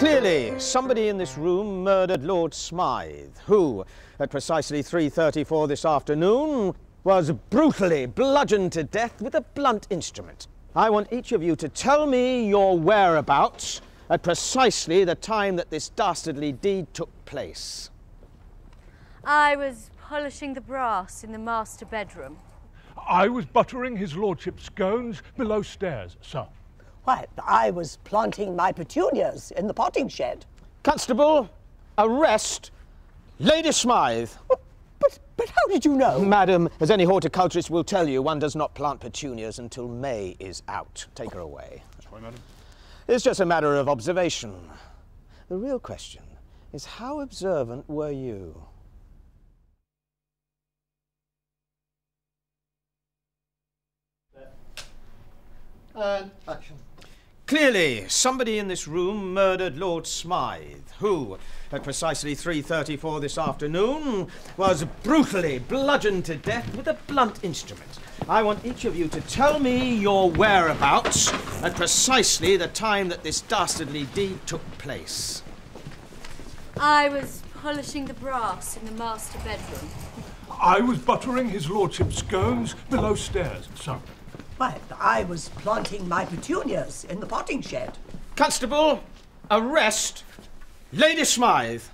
Clearly, somebody in this room murdered Lord Smythe, who, at precisely 3.34 this afternoon, was brutally bludgeoned to death with a blunt instrument. I want each of you to tell me your whereabouts at precisely the time that this dastardly deed took place. I was polishing the brass in the master bedroom. I was buttering his lordship's scones below stairs, sir. Why, I was planting my petunias in the potting shed. Constable, arrest Lady Smythe. But, but how did you know? Madam, as any horticulturist will tell you, one does not plant petunias until May is out. Take her away. That's right, madam. It's just a matter of observation. The real question is how observant were you? And action. Clearly, somebody in this room murdered Lord Smythe, who, at precisely 3.34 this afternoon, was brutally bludgeoned to death with a blunt instrument. I want each of you to tell me your whereabouts at precisely the time that this dastardly deed took place. I was polishing the brass in the master bedroom. I was buttering his lordship's scones below stairs, sir. Why, I was planting my petunias in the potting shed. Constable, arrest Lady Smythe.